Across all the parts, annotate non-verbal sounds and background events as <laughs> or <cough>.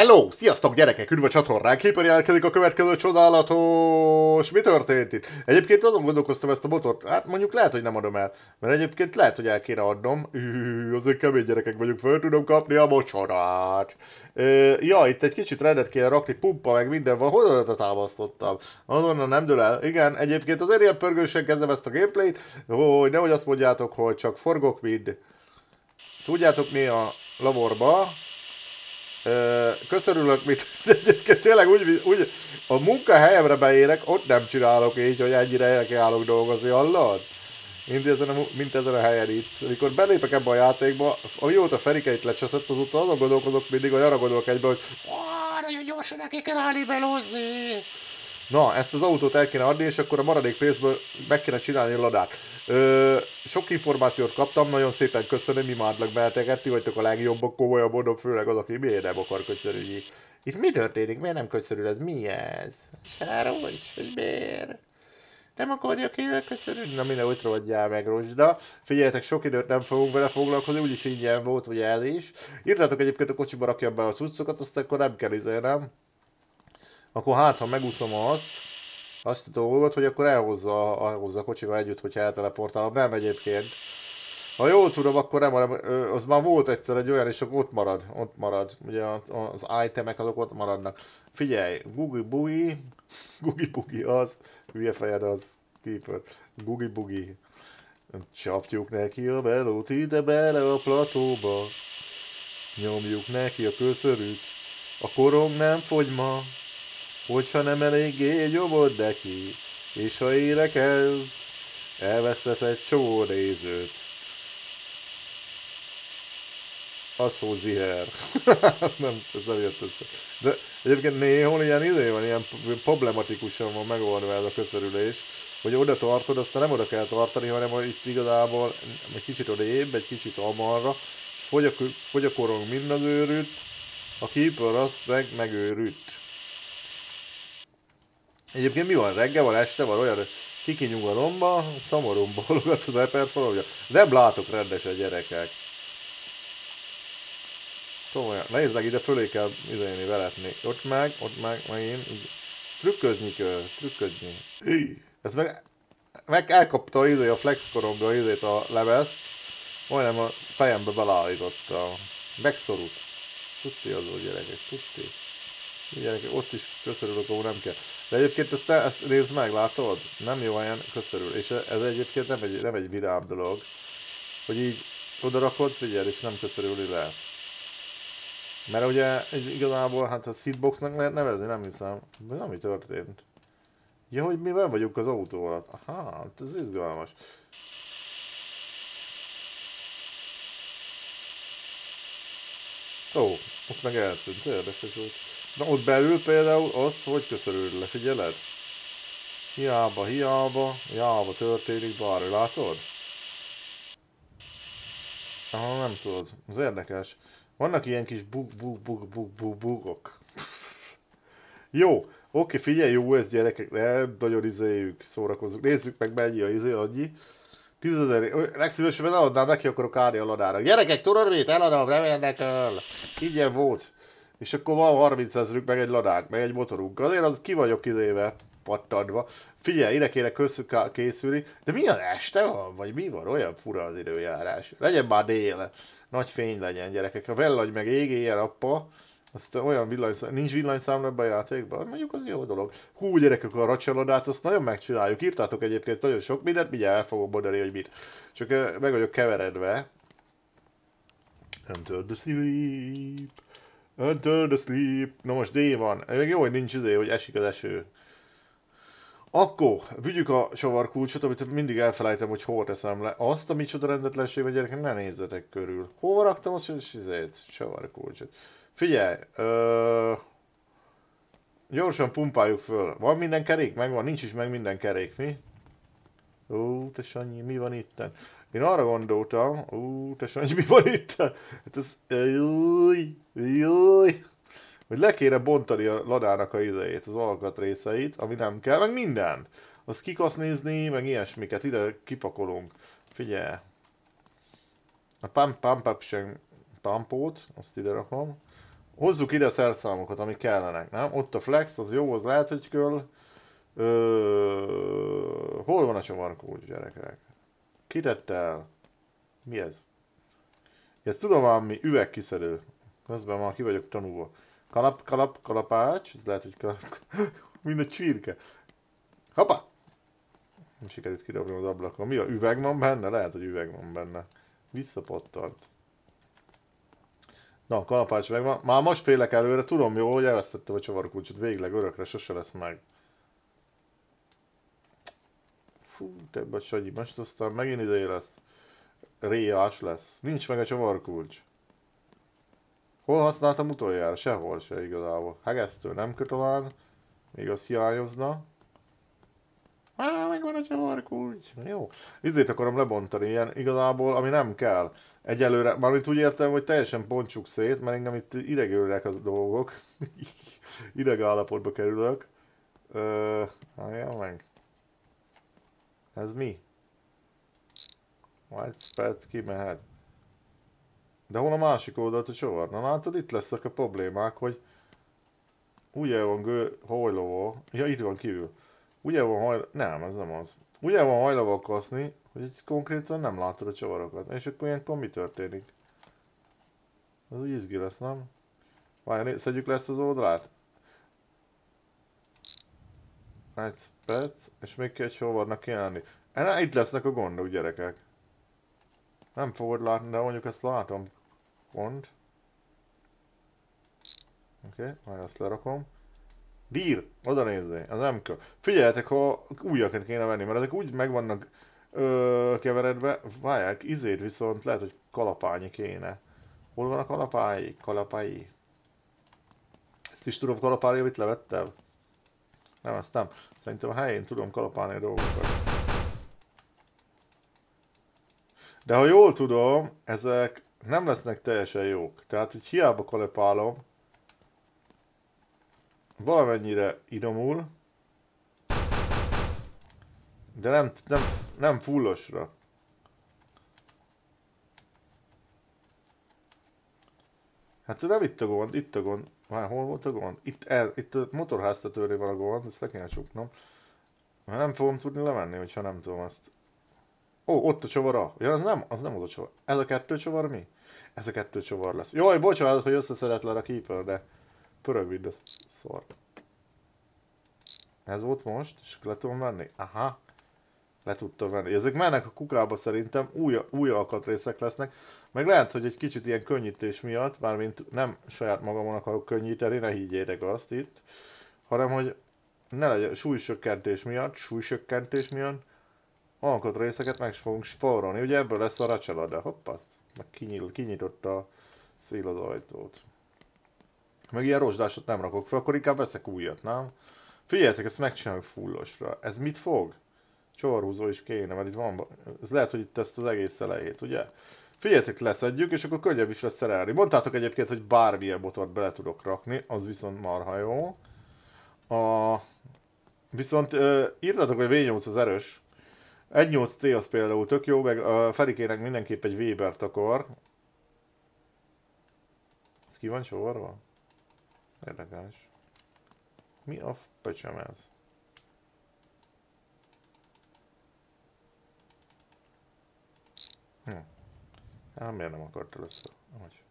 Hello! Sziasztok gyerekek! Üdv a csatornán! Képen jelentkezik a következő csodálatos... Mi történt itt? Egyébként azon gondolkoztam ezt a botort, hát mondjuk lehet, hogy nem adom el. Mert egyébként lehet, hogy el kéne adnom. Üh, azért kemény gyerekek vagyunk, fel tudom kapni a mocsorát. ja, itt egy kicsit rendet kéne rakni, pumpa meg minden van. Hol támasztottam? Azonnal nem dől el. Igen, egyébként azért ilyen pörgősen kezdem ezt a gameplayt, hogy nehogy azt mondjátok, hogy csak forgok mind. Tudjátok mi a laborba? Köszönülök, mit <laughs> egyébként tényleg úgy, úgy a munkahelyemre beérek, ott nem csinálok így, hogy ennyire állok dolgozni, hallod? Mint ezen, a, mint ezen a helyen itt. Amikor belépek ebbe a játékba, amióta Ferikeit lecseszett azóta, azon gondolkozok mindig, hogy arra gondolok egybe, hogy nagyon gyorsan neki kell állni belózni. Na, ezt az autót el kéne adni, és akkor a maradék pénzből meg kéne csinálni a ladát. Ö, sok információt kaptam, nagyon szépen köszönöm, imádlak beleteket, ti vagytok a legjobbak, komolyan mondom, főleg az, aki miért nem akar köszönni. Itt mi történik? Miért nem köszönül? Ez mi ez? Sáros? Hogy miért? Nem akarja kérlek köszönni? Na minden úgy rohadjál meg, Rosda. Figyeljetek, sok időt nem fogunk vele foglalkozni, úgyis ingyen volt, vagy ez is. Írtátok egyébként a kocsiba rakjam be a cuccokat, azt akkor nem kell izé? Akkor hát, ha megúszom azt, azt a dolgot, hogy akkor elhozza, elhozza a kocsival együtt, hogyha elteleportálom. Nem egyébként. Ha jól tudom, akkor nem, hanem az már volt egyszer egy olyan, és akkor ott marad, ott marad. Ugye az itemek azok ott maradnak. Figyelj, Googie Boogie, <laughs> Googie Boogie az, hülye fejed az, Keeper, Googie Boogie. Csapjuk neki a melót ide bele a platóba. Nyomjuk neki a köszörűt. A korong nem fogy ma, hogyha nem eléggé nyomod neki, és ha énekelsz, elvesztesz egy csomó nézőt. Az ziher. <laughs> nem, ez nem jött össze. De egyébként néhol ilyen idő van, ilyen problematikusan van megoldva ez a köszörülés, hogy oda tartod, aztán nem oda kell tartani, hanem itt igazából egy kicsit odébb, egy kicsit amarra, fogy a, fogy a korong mind az őrült, a keeper azt meg megőrült. Egyébként mi van, reggel van, este van, olyan, kikinyug a romba, szomorúan bologat az eperforogja. Nem látok rendesen gyerekek. Komolyan, nézzek ide fölé kell izélni, veletni. Ott meg, ott meg, meg én. Trükközni kell, trükközni. Ez meg, meg elkapta izé a flex koromba izét a levezt, majdnem a fejembe belállította. Megszorult. Tudti az a gyerekek, tudti. Gyerekek, ott is köszönülök, ahol nem kell. De egyébként ezt, ezt nézd meg, látod? Nem jó olyan köszörül. És ez egyébként nem egy, nem egy vidám dolog. Hogy így oda rakod, figyelj, és nem köszörüli le. Mert ugye igazából hát a hitboxnak lehet nevezni, nem hiszem. De nem mi történt. Ja, hogy mi vagyunk az autó alatt. Aha, hát ez izgalmas. Ó, ott meg eltűnt, érdekes volt. Na ott belül például azt hogy köszönöd le, figyeled? Hiába, hiába, hiába történik bármi, látod? Aha, nem tudod. Az érdekes. Vannak ilyen kis bug bug bug bug bug bugok. Jó, oké, figyelj, jó ez gyerekek, nem nagyon izéljük, szórakozunk. Nézzük meg mennyi a izé, annyi. 10 ezer, legszívesebben eladnám neki, akarok állni a ladára. Gyerekek, tudod mit? Eladom, nem érnek el. Ingyen volt. És akkor van 30 ezerük, meg egy ladánk, meg egy motorunk. Azért az ki vagyok izéve pattadva. Figyelj, ide kéne készülni. De mi az este van? Vagy mi van? Olyan fura az időjárás. Legyen már dél. Nagy fény legyen, gyerekek. A vellagy meg ég éjjel appa. Azt olyan villanyszám, nincs villanyszám ebben a játékban? Mondjuk az jó dolog. Hú, gyerekek, a racsalodát azt nagyon megcsináljuk. Írtátok egyébként nagyon sok mindent, mindjárt el fogom mondani, hogy mit. Csak meg vagyok keveredve. Enter the sleep. Enter the sleep. Na most D van. Még jó, hogy nincs izé, hogy esik az eső. Akkor vigyük a savarkulcsot, amit mindig elfelejtem, hogy hol teszem le. Azt a micsoda rendetlenség, hogy gyerekek, ne nézzetek körül. Hol raktam azt, hogy izét, savarkulcsot. Figyelj, ö... gyorsan pumpáljuk föl. Van minden kerék? Megvan, nincs is meg minden kerék, mi? Ó, te Sanyi, mi van itt? Én arra gondoltam, ú, te Sanyi, mi van itt? Hát ez, júj, júj, hogy le kéne bontani a ladának a izejét, az alkatrészeit, ami nem kell, meg mindent. Azt kikasznézni, meg ilyesmiket, ide kipakolunk. Figyelj. A pump pump pump pampót, azt ide rakom. Hozzuk ide a szerszámokat, amik kellenek, nem? Ott a flex, az jó, az lehet, hogy kell. Ö... Hol van a csavarkulcs, gyerekek? Kitette? Mi ez? Ezt tudom valami üvegkiszedő. Közben már ki vagyok tanulva. Kalap, kalap, kalapács. Ez lehet, hogy kalap... <laughs> Mind a csirke. Hoppá! Sikerült kidobni az ablakon. Mi a üveg van benne? Lehet, hogy üveg van benne. Visszapottant. Na, kalapács megvan. Már most félek előre, tudom jó, hogy elvesztettem a csavarkulcsot végleg örökre, sose lesz meg. Fú, te Sanyi, most aztán megint idei lesz. Réás lesz. Nincs meg a csavarkulcs. Hol használtam utoljára? Sehol se igazából. Hegesztő nem kötalán. Még az hiányozna. Á, megvan a csavarkulcs. Jó. Izét akarom lebontani ilyen igazából, ami nem kell. Egyelőre, mármint úgy értem, hogy teljesen pontsuk szét, mert engem itt idegölnek a dolgok. <laughs> Ideg állapotba kerülök. Ö, meg. Ez mi? White perc kimehet. De hol a másik oldalt a csavar? Na látod, itt lesznek a problémák, hogy ugye van gő, hajlóval, ja itt van kívül. Ugye van hajló, nem, ez nem az. Ugye van hajlóval kaszni, hogy itt konkrétan nem látod a csavarokat. És akkor ilyenkor mi történik? Ez úgy izgi lesz, nem? Várj, szedjük le ezt az oldalát. Egy perc, és még egy hovarnak kiállni. Na, itt lesznek a gondok, gyerekek. Nem fogod látni, de mondjuk ezt látom. Gond. Oké, okay, majd azt lerakom. Bír, oda nézzé, az nem kell. Figyeljetek, ha újakat kéne venni, mert ezek úgy meg vannak ö, keveredve. Várják, izét viszont lehet, hogy kalapányi kéne. Hol van a kalapály? Kalapályi. Ezt is tudom kalapálni, amit levettem? Nem, ezt nem. Szerintem a helyén tudom kalapálni a dolgokat. De ha jól tudom, ezek nem lesznek teljesen jók. Tehát, hogy hiába kalapálom, valamennyire idomul, de nem, nem, nem fullosra. Hát nem itt a gond, itt a gond. Már hol volt a gond? Itt, el, itt a motorháztetőre a gond, ezt le kéne csuknom. Nem fogom tudni lemenni, hogyha nem tudom azt. Ó, ott a csavara. Ja, az nem, az nem az a csavar. Ez a kettő csavar mi? Ez a kettő csavar lesz. Jaj, bocsánat, hogy összeszedetlen a keeper, de pörög vidd a szart. Ez volt most, és le tudom venni? Aha. Le tudtam venni. Ezek mennek a kukába szerintem, új, új alkatrészek lesznek. Meg lehet, hogy egy kicsit ilyen könnyítés miatt, mármint nem saját magamon akarok könnyíteni, ne higgyétek azt itt, hanem hogy ne legyen súlysökkentés miatt, súlysökkentés miatt, alkatrészeket meg fogunk spórolni. Ugye ebből lesz a racsela, de hoppasz, meg kinyil, kinyitotta a szél az ajtót. Meg ilyen rozsdásot nem rakok fel, akkor inkább veszek újat, nem? Figyeljetek, ezt megcsináljuk fullosra. Ez mit fog? Csorhúzó is kéne, mert itt van... Ez lehet, hogy itt ezt az egész elejét, ugye? Figyeljetek, leszedjük, és akkor könnyebb is lesz szerelni. Mondtátok egyébként, hogy bármilyen botort bele tudok rakni, az viszont marha jó. A... Viszont uh, írtatok, hogy V8 az erős. 1.8T az például tök jó, meg a Ferikének mindenképp egy Weber-t akar. Ez ki van csavarva? Érdekes. Mi a pöcsöm ez? Hm. Hát miért nem akart össze? Hogy?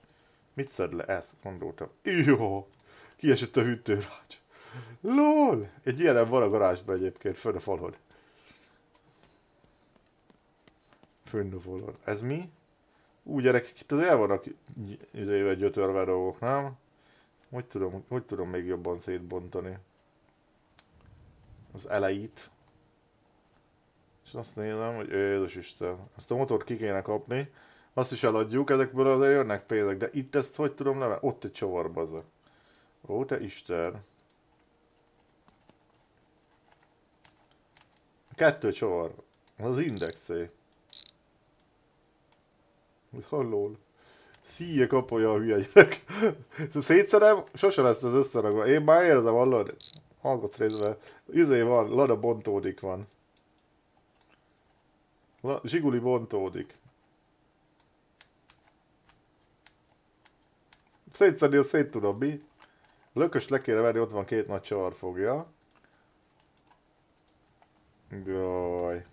Mit szed le? Ezt gondoltam. Jó! Kiesett a hűtőrács. LOL! Egy ilyen van a garázsban egyébként, fönn a falod. Fönn a falod. Ez mi? Úgy gyerekek, itt el vannak izével gyötörve dolgok, nem? Hogy tudom, hogy tudom még jobban szétbontani? Az elejét. És azt nézem, hogy Jézus Isten, azt a motort ki kéne kapni, azt is eladjuk, ezekből azért jönnek pénzek, de itt ezt hogy tudom neve? Ott egy csavar bazza. Ó, te Isten. Kettő csavar. Az indexé. Hallól. Szíje kapolja a hülye gyerek. <laughs> Szétszerem, sose lesz az összeragva. Én már érzem, hallod? Hallgat részben. Izé van, Lada bontódik van. La, Zsiguli bontódik. Szétszedni, azt szét tudom, mi? Lökös le kéne venni, ott van két nagy csavarfogja. Jaj.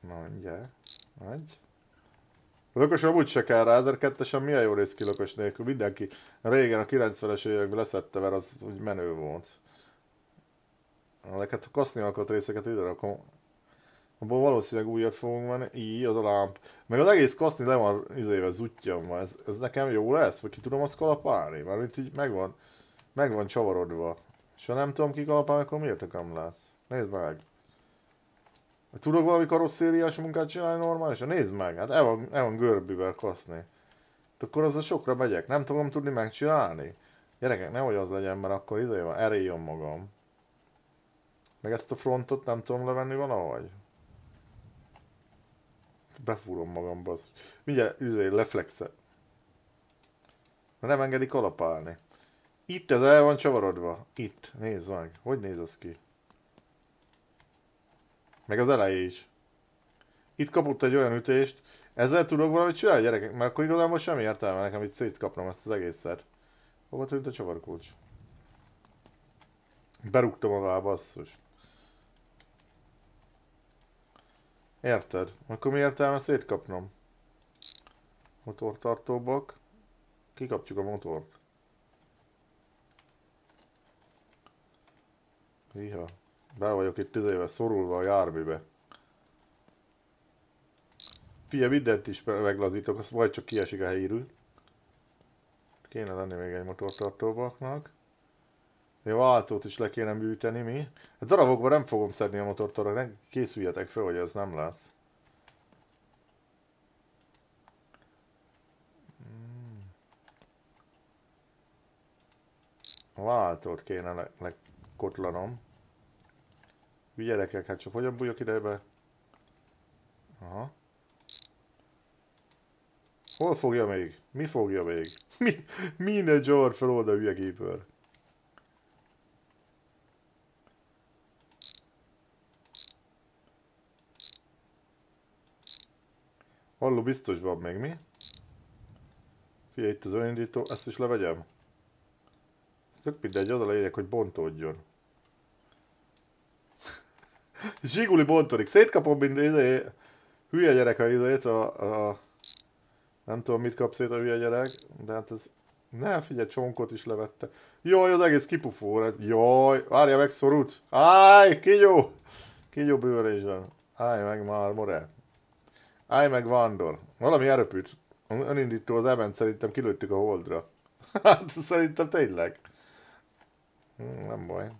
Na, mindjárt. Egy. Lökös amúgy se kell rá, 1002-esen milyen jó néz ki lökös nélkül. Mindenki régen a 90-es években leszette, mert az úgy menő volt. Ezeket a kaszni részeket ide rakom. Abból valószínűleg újat fogunk venni. Így, az a lámp. Meg az egész kaszni le van izével zutyjamva. Ez, ez nekem jó lesz? Vagy ki tudom azt kalapálni? Mert így megvan, megvan csavarodva. És ha nem tudom kikalapálni, akkor miért tököm lesz? Nézd meg. Tudok valami karosszériás munkát csinálni normálisan? Nézd meg, hát el van, el van görbivel kaszni. Akkor az a sokra megyek, nem tudom tudni megcsinálni. Gyerekek, nehogy az legyen, mert akkor izé van, eréljon magam. Meg ezt a frontot nem tudom levenni valahogy. Befúrom magamba azt. Mindjárt izé, leflexe. Nem engedik alapálni. Itt ez el van csavarodva. Itt, nézd meg. Hogy néz az ki? Meg az eleje is. Itt kapott egy olyan ütést. Ezzel tudok valamit csinálni, gyerekek? Mert akkor igazából semmi értelme nekem itt szétkapnom ezt az egészet. Hova tűnt a csavarkulcs? Berúgtam alá, basszus. Érted? Akkor mi értelme szétkapnom? Motortartóbak. Kikapjuk a motort. Iha. Be vagyok itt éve szorulva a járműbe. Fia, mindent is meglazítok, azt majd csak kiesik a helyről. Kéne lenni még egy motortartóbaknak. A váltót is le kéne műteni, mi? A darabokban nem fogom szedni a motortartóra, ne készüljetek fel, hogy ez nem lesz. Hmm. A váltót kéne lekotlanom. Le Gyerekek, hát csak hogyan bújok ide be? Aha. Hol fogja még? Mi fogja még? Mi, minden George fel oda hülye keeper. Halló, biztos van még mi? Figyelj, itt az önindító, ezt is levegyem. Ez tök mindegy, az a lényeg, hogy bontódjon. <laughs> Zsiguli bontorik. Szétkapom, mint izé, hülye gyerek a izét, a, a, nem tudom mit kap szét a hülye gyerek, de hát ez, ne figyelj, csonkot is levette. Jaj, az egész kipufó, ez, jaj, várja meg szorút. Áj, kigyó! Kigyó bőrésben. Állj meg már, more. Állj meg Vándor. Valami erőpült. Önindító az event szerintem kilőttük a holdra. <laughs> hát szerintem tényleg. Hm, nem baj.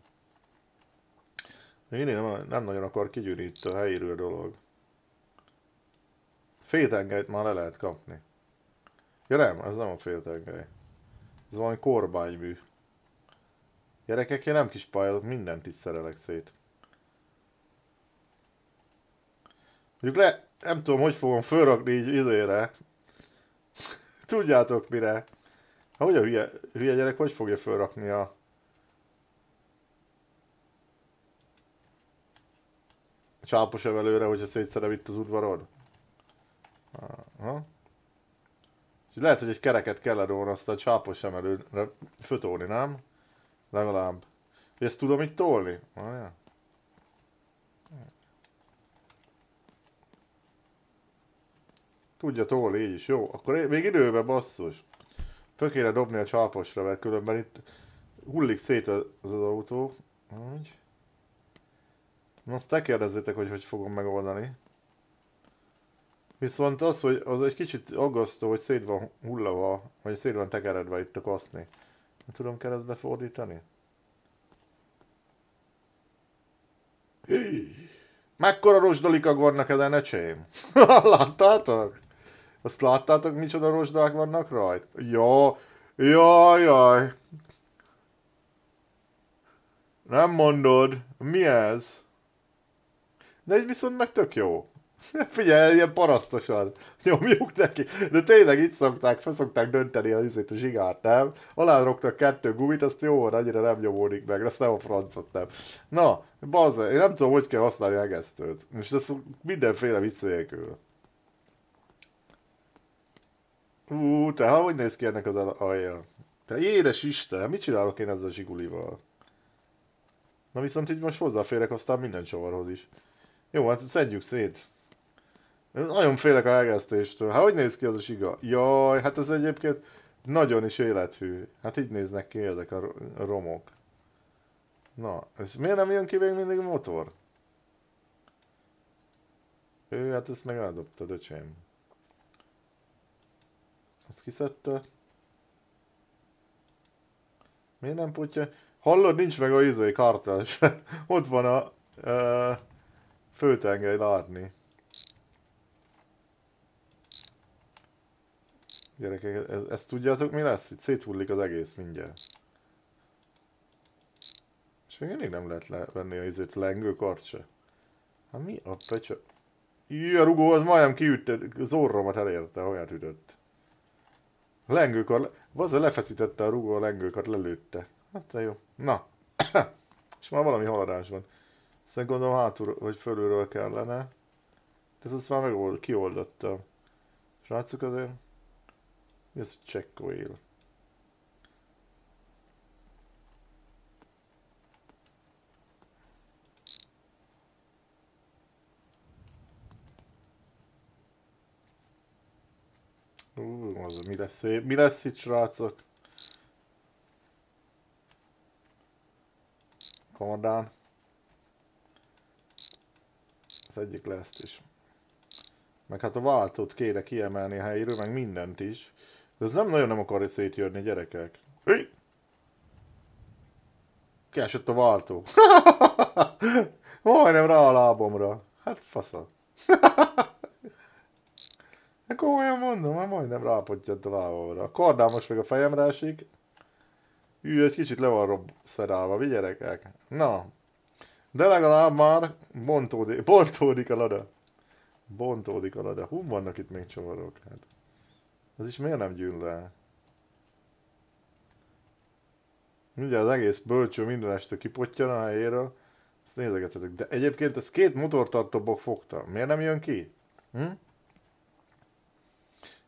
Én nem, nem nagyon akar itt a helyéről dolog. Féltengelyt már le lehet kapni. Ja nem, ez nem a féltengely. Ez valami korbánymű. Gyerekek, én nem kis pályázok, mindent is szerelek szét. Mondjuk le, nem tudom, hogy fogom fölrakni így izére. Tudjátok mire. Hogy a hülye, hülye gyerek hogy fogja fölrakni a csápos emelőre, hogyha szétszerem itt az udvarod? Aha. És lehet, hogy egy kereket kellene volna azt a csápos emelőre fötolni, nem? Legalább. És ezt tudom itt tolni? Várjál. Tudja tolni így is, jó. Akkor még időben basszus. Föl kéne dobni a csáposra, mert különben itt hullik szét az, az autó. Úgy. Azt te kérdezzétek, hogy hogy fogom megoldani. Viszont az, hogy az egy kicsit aggasztó, hogy szét van hullava, vagy szét van tekeredve itt a kaszni. Nem tudom keresztbe fordítani? Mekkora rozsdalikak vannak ezen, ecsém? <laughs> láttátok? Azt láttátok, micsoda rozsdák vannak rajta? Ja, jaj, jaj. Nem mondod. Mi ez? De ez viszont meg tök jó. <laughs> Figyelj, ilyen parasztosan <laughs> nyomjuk neki. De tényleg itt szokták, fel szokták dönteni az izét a zsigát, nem? Alároknak kettő gumit, azt jó van, annyira nem nyomódik meg, azt nem a francot nem. Na, bazze, én nem tudom, hogy kell használni egesztőt. Most ez mindenféle vicc. Ú, te hogy néz ki ennek az alja? Te édes Isten, mit csinálok én ezzel a zsigulival? Na viszont így most hozzáférek aztán minden csavarhoz is. Jó, hát szedjük szét. Nagyon félek a hegesztéstől. Hát hogy néz ki az a siga? Jaj, hát ez egyébként nagyon is élethű. Hát így néznek ki ezek a romok. Na, és miért nem jön ki még mindig a motor? Ő, hát ezt meg eldobtad, öcsém. Azt kiszedte. Miért nem putja? Hallod, nincs meg a izai kartel <laughs> Ott van a uh, főtengely látni. Gyerekek, ez, ezt tudjátok mi lesz? Itt széthullik az egész mindjárt. És még mindig nem lehet levenni a izét lengő kart se. Hát mi a pecsa? Jö, a rugó az majdnem kiütte, az orromat elérte, olyan ütött. A lengőkar, az lefeszítette a rugó a lengőkart, lelőtte. Hát jó. Na. <coughs> És már valami haladás van. Aztán gondolom hátul, vagy fölülről kellene. Tehát azt már megold, kioldotta. Srácok azért. Ez check oil. Ú, az mi lesz, mi lesz itt, srácok? Kardán. Az egyik lesz is. Meg hát a váltót kéne kiemelni a helyéről, meg mindent is. De ez nem nagyon nem akar szétjönni, gyerekek. Hé! Kiesett a váltó. <laughs> Majdnem rá a lábomra. Hát fasza. <laughs> Hát komolyan mondom, már majdnem rápottyant a lábomra. A kardám most meg a fejemre esik. Ő egy kicsit le van rob szerálva, mi gyerekek? Na, de legalább már bontódik, bontódik a lada. Bontódik a lada. Hú, vannak itt még csavarok. Hát. Ez is miért nem gyűl le? Ugye az egész bölcső minden este kipottyan a helyéről. Ezt nézegetetek. De egyébként ez két motortartóból fogta. Miért nem jön ki? Hm?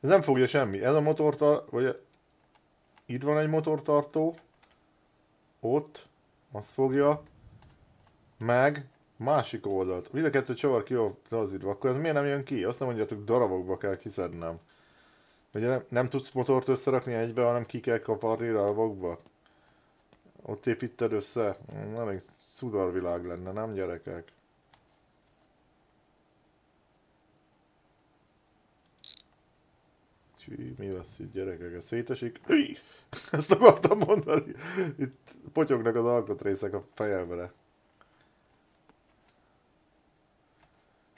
Ez nem fogja semmi. Ez a motortartó, vagy itt van egy motortartó, ott, azt fogja, meg másik oldalt. Mind a kettő csavar ki az idva, akkor ez miért nem jön ki? Azt nem mondjátok, darabokba kell kiszednem. Ugye nem, nem tudsz motort összerakni egybe, hanem ki kell kaparni darabokba. Ott építed össze. Elég szudarvilág lenne, nem gyerekek? Mi lesz itt gyerekek, ez szétesik. Hí! <laughs> Ezt akartam mondani. Itt potyognak az alkotrészek a fejemre.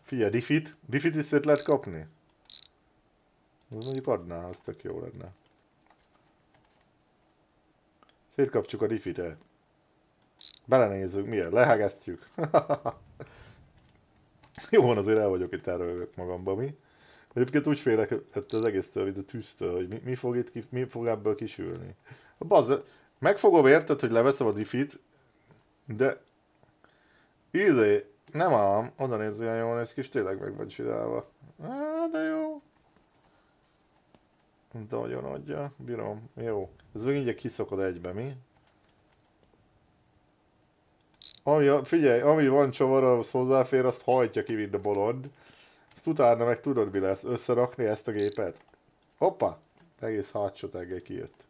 Fia, diffit? Diffit is szét lehet kapni? Az mondjuk adná, az tök jó lenne. Szétkapcsuk a diffit-et. Belenézzük, milyen? Lehegesztjük. <laughs> jó van, azért el vagyok itt erről magamban, mi? Egyébként úgy félek ettől az egésztől, mint a tűztől, hogy mi, mi, fog itt, mi fog ebből kisülni. Bazz, megfogom érted, hogy leveszem a diffit, de ízé, nem ám, oda néz olyan jól néz ki, és tényleg meg van csinálva. Á, de jó. Nagyon adja, bírom, jó. Ez még így kiszakad egybe, mi? Ami, figyelj, ami van csavar, az hozzáfér, azt hajtja ki, mint a bolond. Ezt utána meg tudod mi lesz, összerakni ezt a gépet. Hoppa! Egész hátsó teggel kijött.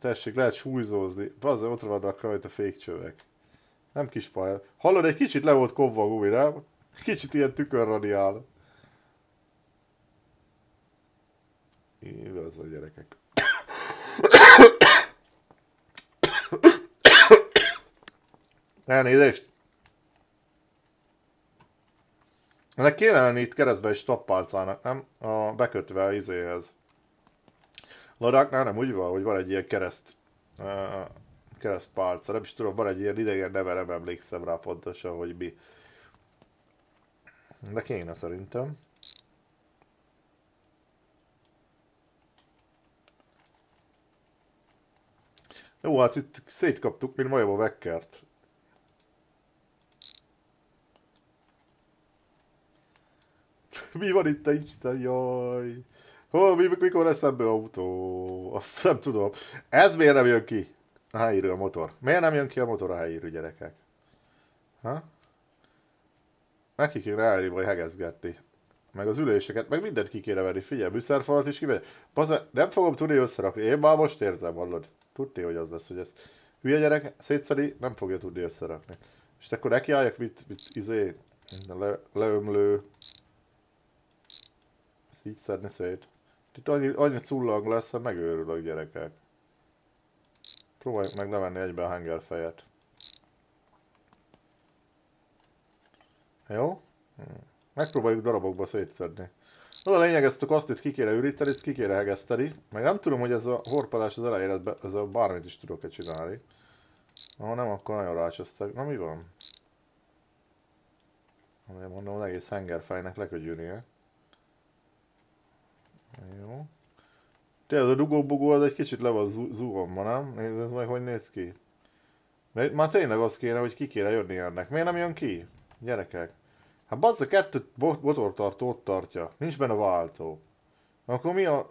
Tessék, lehet súlyzózni. Bazza, ott vannak rajta fékcsövek. Nem kis pálya. Hallod, egy kicsit le volt kobva a gumi, nem? Kicsit ilyen tükörradiál. Igaz a gyerekek. <coughs> Elnézést! Ennek kéne lenni itt keresztbe egy stoppálcának, nem? A bekötve a izéhez. Ladáknál nem úgy van, hogy van egy ilyen kereszt uh, keresztpálca, nem is tudom, van egy ilyen idegen neve, nem emlékszem rá pontosan, hogy mi. De kéne szerintem. Jó, hát itt szétkaptuk, mint majom a vekkert. Mi van itt, Isten, jaj! Hol, mikor lesz ebből autó? Azt nem tudom. Ez miért nem jön ki? A helyírő a motor. Miért nem jön ki a motor a helyírő gyerekek? Ha? Neki kéne elni vagy hegezgetni. Meg az üléseket, meg mindent ki kéne venni. Figyelj, műszerfalat is kivegy. Baza, nem fogom tudni összerakni. Én már most érzem, hallod. Tudni, hogy az lesz, hogy ez hülye gyerek szétszedi, nem fogja tudni összerakni. És akkor nekiálljak, mit, mit izé, le, leömlő, így szedni szét. Itt annyi, annyi cullag lesz, hogy megőrülök gyerekek. Próbáljuk meg levenni egybe a hanger fejet. Jó? Hm. Megpróbáljuk darabokba szétszedni. Az a lényeg, ezt a kasztit ki kéne üríteni, ezt ki kéne hegeszteni. Meg nem tudom, hogy ez a horpalás az elején, ez a bármit is tudok-e csinálni. Ha nem, akkor nagyon rácsöztek. Na mi van? Mondom, az egész hengerfejnek lekögyűrnie. Jó. Tényleg a dugó-bugó az egy kicsit le van zuhomba, nem? Nézd, ez majd hogy néz ki. De már tényleg az kéne, hogy ki kéne jönni ennek. Miért nem jön ki? Gyerekek. Hát bazd a kettőt motortartó ott tartja. Nincs benne váltó. Akkor mi a...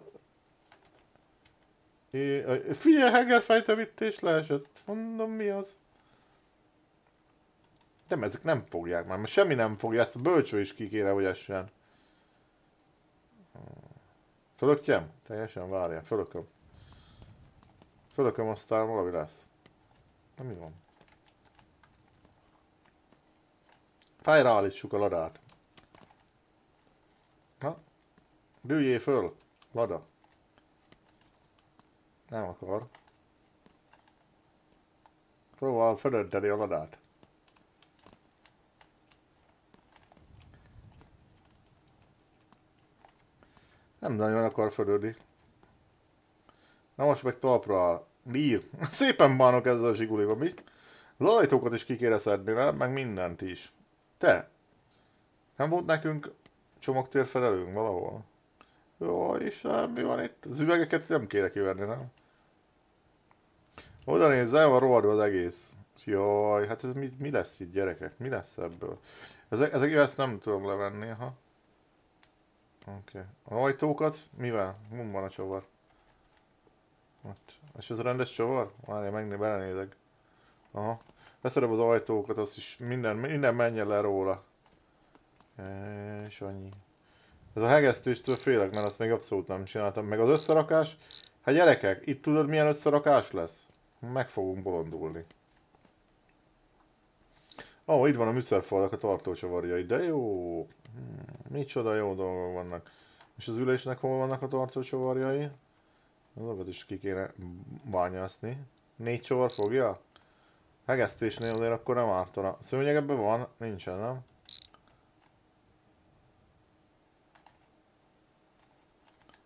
É, figyelj, hengerfejtevítés leesett. Mondom, mi az? Nem, ezek nem fogják már, mert semmi nem fogja, ezt a bölcső is ki kéne, hogy essen. Fölökjem? Teljesen várjál, fölököm. Fölököm, aztán valami lesz. Nem mi van? Fejre állítsuk a ladát. Na? Dőjé föl, lada. Nem akar. Próbál fölönteni a ladát. Nem nagyon akar fölödni. Na most meg talpra áll. <laughs> Szépen bánok ezzel a zsigulival, mi? Lajtókat is ki kéne nem? Meg mindent is. Te! Nem volt nekünk csomagtér felelőnk valahol? Jó, és mi van itt? Az üvegeket nem kéne kivenni, nem? Oda nézz, el van rohadva az egész. Jaj, hát ez mi, mi lesz itt gyerekek? Mi lesz ebből? Ezek, ezek ezt nem tudom levenni, ha. Oké. Okay. A ajtókat mivel? Mun van a csavar. Ott. És ez rendes csavar? Várjál, megné, belenézek. Aha. Beszedem az ajtókat, azt is minden, minden menjen le róla. És annyi. Ez a hegesztéstől félek, mert azt még abszolút nem csináltam. Meg az összerakás, hát gyerekek, itt tudod milyen összerakás lesz? Meg fogunk bolondulni. Ó, oh, itt van a műszerfalak a tartócsavarjai, de jó. Hmm, micsoda jó dolgok vannak. És az ülésnek hol vannak a tartócsavarjai? Azokat is ki kéne bányászni. Négy csavar fogja? Hegesztésnél azért akkor nem ártana. Szőnyeg ebben van? Nincsen, nem?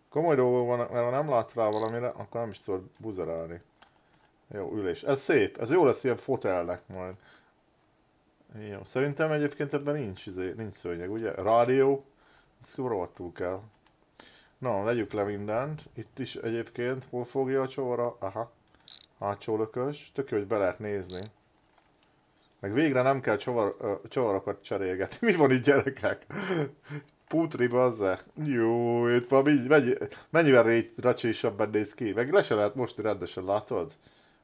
Komoly dolgok vannak, mert ha nem látsz rá valamire, akkor nem is tudod buzerálni. Jó, ülés. Ez szép. Ez jó lesz ilyen fotelnek majd. Jó, szerintem egyébként ebben nincs, izé, nincs szőnyeg, ugye? Rádió, ezt rohadtul kell. Na, legyük le mindent. Itt is egyébként, hol fogja a csóra? Aha, hátsó lökös. Tök jó, hogy be lehet nézni. Meg végre nem kell csavar, uh, csavarokat cserélgetni. <laughs> Mi van itt gyerekek? Putri bazze. Jó, itt van mennyi, mennyivel racsésabban néz ki. Meg le se lehet most rendesen, látod?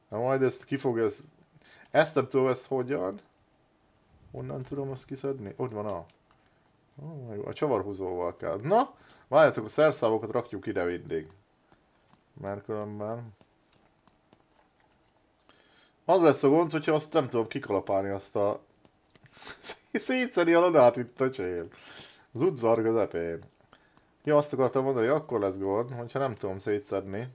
Na majd ezt ki fog, ez... Ezt nem tudom, ezt hogyan? Honnan tudom azt kiszedni? Ott van a... A csavarhúzóval kell. Na, várjátok, a szerszávokat rakjuk ide mindig. Mert különben... Az lesz a gond, hogyha azt nem tudom kikalapálni azt a... <laughs> Szétszeni a ladát itt a csél. Az utcár közepén. Ja, azt akartam mondani, akkor lesz gond, hogyha nem tudom szétszedni.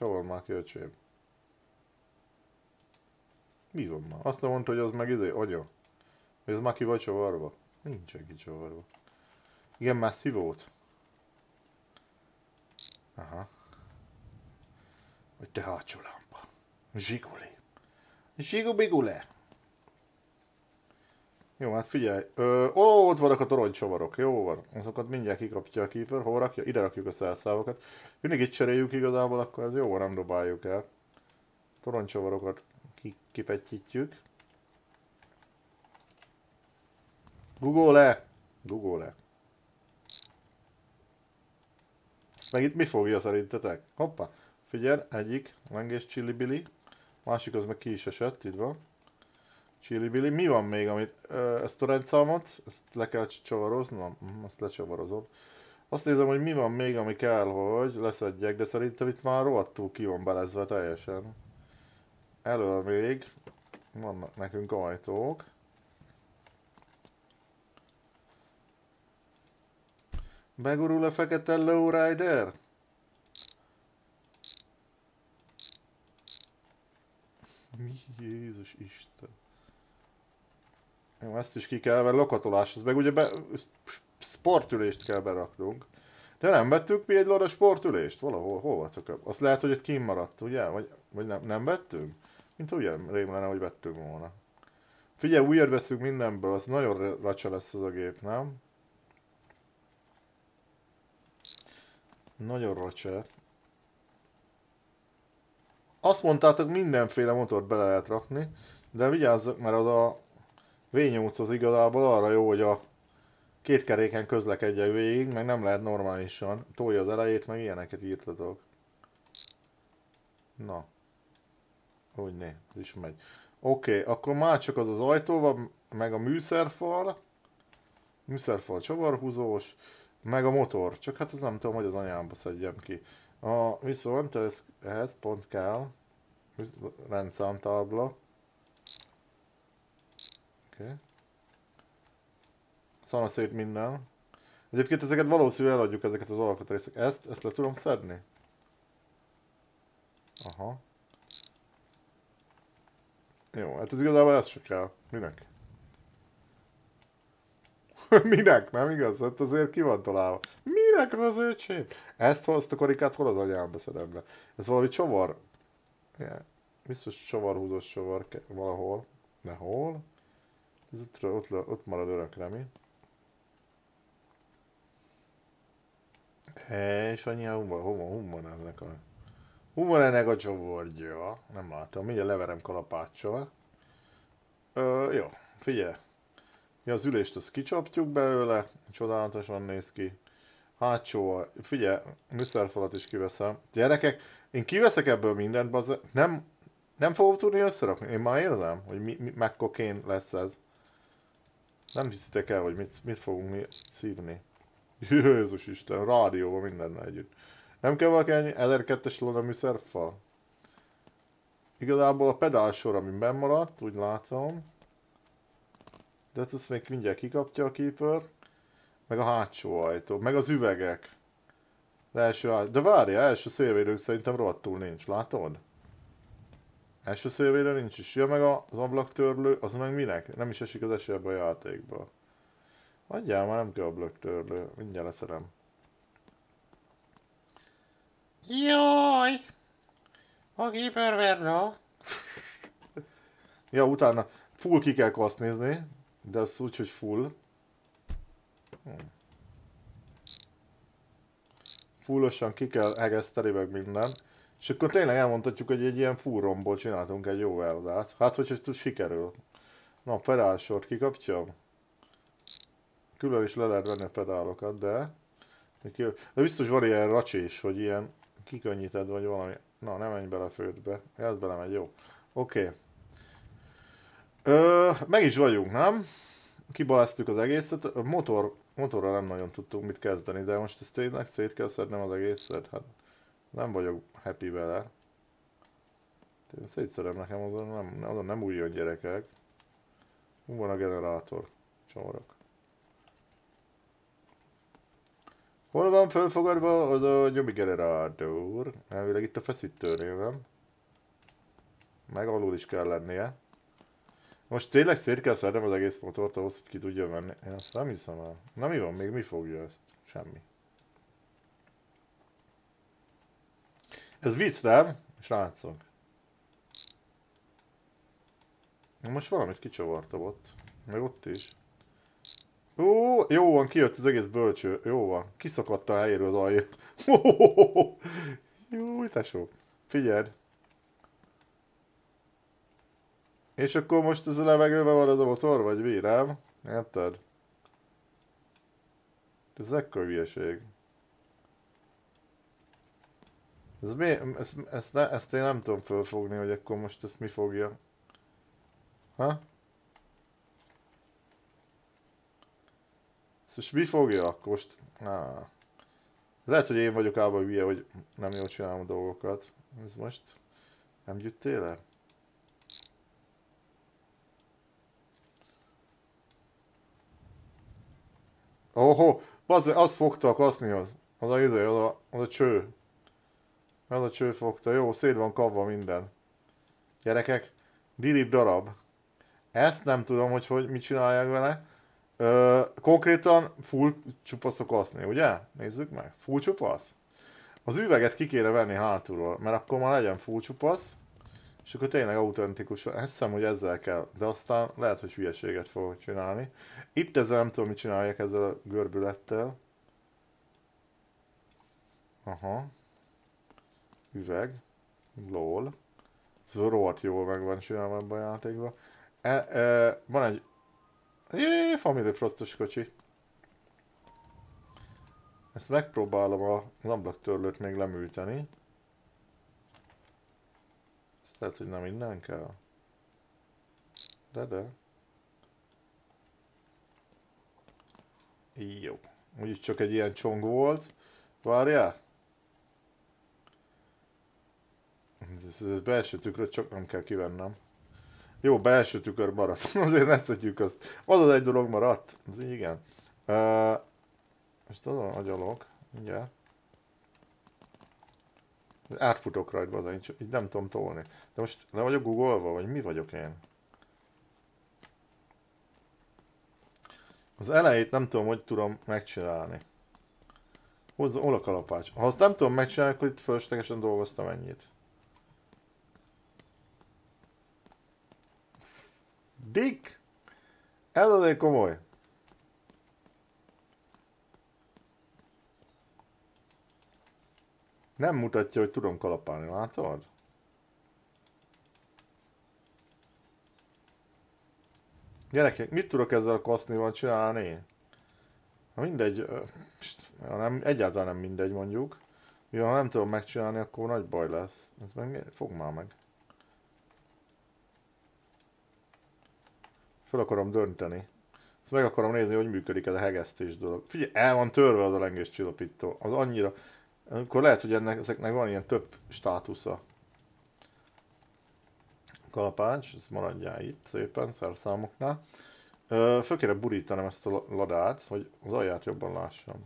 Na, csavar már ki, öcsém. Mi van már? Azt mondta, hogy az meg izé. Hogy ez már ki vagy csavarva? Nincsen ki csavarva. Igen, már szivót. Aha. Hogy te hátsó lámpa. Zsiguli. Zsigubigule. Jó, hát figyelj. Ö, ó, ott vannak a toronycsavarok. Jó van. Azokat mindjárt kikapja a keeper. Hol rakja? Ide rakjuk a szelszávokat. Mindig itt cseréljük igazából, akkor ez jó, nem dobáljuk el. Toronycsavarokat ki kifetyítjük. Google-e? Google-e? Meg itt mi fogja szerintetek? Hoppa! Figyelj, egyik, lengés chili billy. Másik az meg ki is esett, itt van. Chili billy. Mi van még, amit, ezt a rendszámot, ezt le kell csavaroznom? Hm, azt lecsavarozom. Azt nézem, hogy mi van még, ami kell, hogy leszedjek, de szerintem itt már rohadtul ki van belezve teljesen. Elől még vannak nekünk ajtók. Begurul a fekete lowrider? Mi Jézus Isten. Jó, ezt is ki kell, mert lokatoláshoz meg ugye be, sportülést kell beraknunk. De nem vettük mi egy lora sportülést? Valahol, hol voltak? Azt lehet, hogy itt kimaradt, ugye? Vagy, vagy nem, nem vettünk? Mint ugye, rém lenne, hogy vettünk volna. Figyelj, újat veszünk mindenből, az nagyon racsa lesz az a gép, nem? Nagyon racsa. Azt mondtátok, mindenféle motort bele lehet rakni, de vigyázzak, mert az a V8 az igazából arra jó, hogy a két keréken közlekedjen végig, meg nem lehet normálisan. Tolja az elejét, meg ilyeneket írtatok. Na. Hogy ne, ez is megy. Oké, okay, akkor már csak az az ajtóval, meg a műszerfal. Műszerfal csavarhúzós, meg a motor. Csak hát az nem tudom, hogy az anyámba szedjem ki. A, viszont ez, ehhez pont kell rendszámtábla. Okay. Szana szét minden. Egyébként ezeket valószínűleg eladjuk ezeket az alkatrészek. Ezt, ezt le tudom szedni? Aha. Jó, hát ez igazából ez se kell. Minek? <laughs> Minek? Nem igaz? Hát azért ki van találva. Minek az öcsém? Ezt hozta a korikát hol az anyám beszedem be? Ez valami csavar. Yeah. Biztos csavarhúzós csavar valahol. De hol? Ez ott, ott, ott marad örökre, mi? És annyi hova, hova, hova ennek a... Hova ennek a csavargya? Nem látom, mindjárt leverem kalapáccsal. Ö, jó, figyelj. Mi az ülést azt kicsapjuk belőle, csodálatosan néz ki. Hátsó, figyelj, műszerfalat is kiveszem. Gyerekek, én kiveszek ebből mindent, bazz, nem, nem fogom tudni összerakni. Én már érzem, hogy mi, mi mekkokén lesz ez. Nem hiszitek el, hogy mit, mit fogunk mi szívni. Jézus Isten, rádióban mindennel együtt. Nem kell valaki ennyi 1002-es lóna műszerfal? Igazából a pedálsor, ami maradt, úgy látom. De ezt még mindjárt kikapja a keeper. Meg a hátsó ajtó, meg az üvegek. De, első, de várja, első szélvédők szerintem rohadtul nincs, látod? Első szélvédő nincs is. Ja, meg az ablaktörlő, az meg minek? Nem is esik az eső a játékba. Adjál már, nem kell ablaktörlő. Mindjárt leszerem. Jaj! A Verna. ja, utána full ki kell kasznézni, de az úgy, hogy full. Hmm. Fullosan ki kell egeszteni meg minden. És akkor tényleg elmondhatjuk, hogy egy ilyen fúromból csináltunk egy jó eldát. Hát, hogy ez sikerül. Na, pedálsort kikapcsom. Külön is le lehet venni a pedálokat, de... De biztos van ilyen racsés, hogy ilyen kikönnyíted, vagy valami. Na, nem menj bele a földbe. Ez belemegy, jó. Oké. Okay. meg is vagyunk, nem? Kibaláztuk az egészet. A motor, motorra nem nagyon tudtunk mit kezdeni, de most ezt tényleg szét kell szednem az egészet. Hát nem vagyok happy vele. Szétszerem nekem, azon nem, azon nem újjon gyerekek. Hú van a generátor. Csavarok. Hol van felfogadva az a nyomi generátor? Elvileg itt a feszítőnél, nem? Meg alul is kell lennie. Most tényleg szét kell szednem az egész motort ahhoz, hogy ki tudja venni. Én azt nem hiszem el. Na mi van még? Mi fogja ezt? Semmi. Ez vicc, nem? Srácok. Most valamit kicsavartam ott. Meg ott is. Ó, jó van, kijött az egész bölcső. Jó van. Kiszakadt a helyéről az alja. <laughs> Jó, tesó. Figyeld. És akkor most ez a levegőben van az a motor, vagy mi, nem? Érted? Ez ekkor hülyeség. Ez mi, ezt, ezt, ne, ezt én nem tudom fölfogni, hogy akkor most ezt mi fogja. Ha? Ezt most mi fogja akkor most? Ah. Lehet, hogy én vagyok álba hülye, hogy nem jól csinálom a dolgokat. Ez most? Nem gyűjtél el? Oho, az, az fogta a kasznihoz. Az a izé, az a, az a cső. Az a cső fogta. Jó, szét van kavva minden. Gyerekek, dirib darab. Ezt nem tudom, hogy, hogy mit csinálják vele. Ö, konkrétan full csupasz a kaszni, ugye? Nézzük meg. Full csupasz? Az üveget ki kéne venni hátulról, mert akkor már legyen full csupasz. És akkor tényleg autentikus. Hiszem, hogy ezzel kell. De aztán lehet, hogy hülyeséget fogok csinálni. Itt ezzel nem tudom, mit csinálják ezzel a görbülettel. Aha. Üveg. LOL. Ez rohadt jól meg van csinálva ebben a játékban. E, e, van egy... Jé, Family Frostos kocsi. Ezt megpróbálom a ablaktörlőt még leműteni. Ezt lehet, hogy nem innen kell. De de. Jó. Úgyis csak egy ilyen csong volt. Várjál? Ez, ez belső tükröt csak nem kell kivennem. Jó, belső tükör maradt. <laughs> Azért ne szedjük azt. Az az egy dolog maradt. Az igen. Uh, most azon agyalok. Mindjárt. Átfutok rajta, de így, így nem tudom tolni. De most le vagyok googolva, vagy mi vagyok én? Az elejét nem tudom, hogy tudom megcsinálni. Hozza, hol a kalapács? Ha azt nem tudom megcsinálni, akkor itt fölöslegesen dolgoztam ennyit. Dick! Azért komoly. Nem mutatja, hogy tudom kalapálni, látod? Gyerekek, mit tudok ezzel a kasznival csinálni? Ha mindegy, ha nem, egyáltalán nem mindegy mondjuk. Ja, ha nem tudom megcsinálni, akkor nagy baj lesz. Ez meg fog már meg. Fel akarom dönteni. Ezt meg akarom nézni, hogy működik ez a hegesztés dolog. Figyelj, el van törve az a lengés csillapító. Az annyira... Akkor lehet, hogy ennek, ezeknek van ilyen több státusza. Kalapács, ez maradjál itt szépen szerszámoknál. Föl kéne burítanom ezt a ladát, hogy az alját jobban lássam.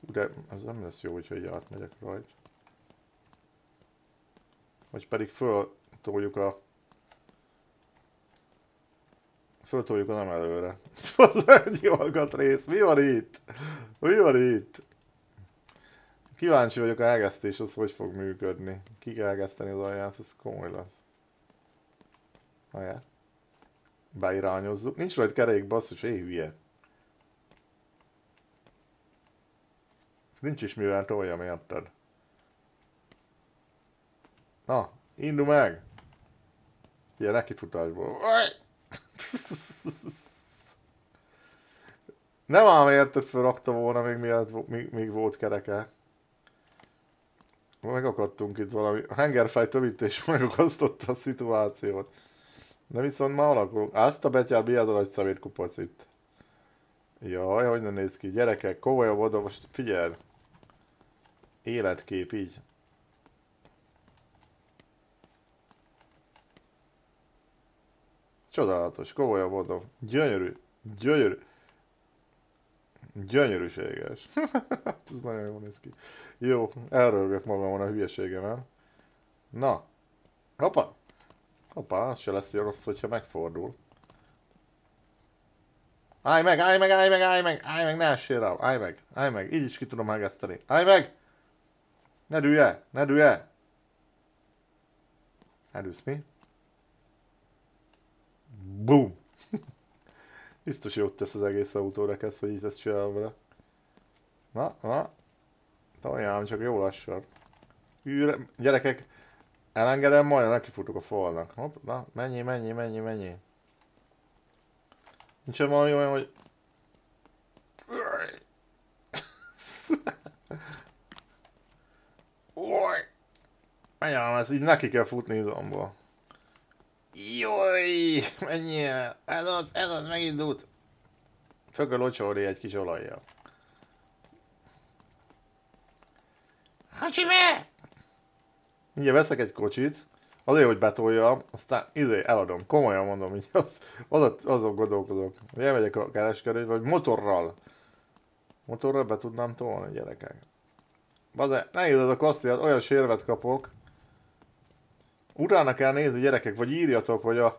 De ez nem lesz jó, hogyha így átmegyek rajta. Vagy pedig föltoljuk a... Föltoljuk nem előre. <laughs> Az egy rész. Mi van itt? Mi van itt? Kíváncsi vagyok a hegesztés, az hogy fog működni. Ki kell hegeszteni az alját, ez komoly lesz. Alját. Beirányozzuk. Nincs rajta kerék, basszus, éj hülye. Nincs is mivel toljam, érted? Na, indul meg! Ilyen nekifutásból. Nem ám érted, felrakta volna még miatt, még, még volt kereke. Megakadtunk itt valami. A Hengerfej tövítés <laughs> megakasztotta a szituációt. De viszont már alakulunk. Azt a betyár, mi az a nagy szemét itt? Jaj, hogy nem néz ki. Gyerekek, komolyabb oda, most figyelj. Életkép, így. Csodálatos, komolyabb oda. Gyönyörű, gyönyörű. Gyönyörűséges. <laughs> Ez nagyon jól néz ki. Jó, elrölgök magamon a hülyeségemen. Na. Hoppá. Hoppá, az se lesz jó rossz, hogyha megfordul. Állj meg, állj meg, állj meg, állj meg, állj meg, ne essél rá, állj meg, állj meg, így is ki tudom megeszteni. Állj meg! Ne dülj el, ne dülj el! Elűsz mi? Boom! <laughs> Biztos jót tesz az egész autóra kezd, hogy így ezt csinálom vele. Na, na. Taljám, csak jó lassan. Űre, gyerekek, Elengedem, majd nekifutok a falnak. Hopp, na, mennyi, mennyi, mennyi, mennyi. Nincsen valami olyan, hogy... Oj! Anyám, ez így neki kell futni izomból. Jaj, mennyi Ez az, ez az, megindult. Föl kell locsolni egy kis olajjal. Hacsime! Mindjárt veszek egy kocsit, azért, hogy betoljam, aztán izé, eladom. Komolyan mondom, így az, az, azon gondolkozok. Hogy elmegyek a kereskedőbe, vagy motorral. Motorral be tudnám tolni, gyerekek. Baze, nehéz ez a kaszti, olyan sérvet kapok. Utána kell nézni, gyerekek, vagy írjatok, hogy a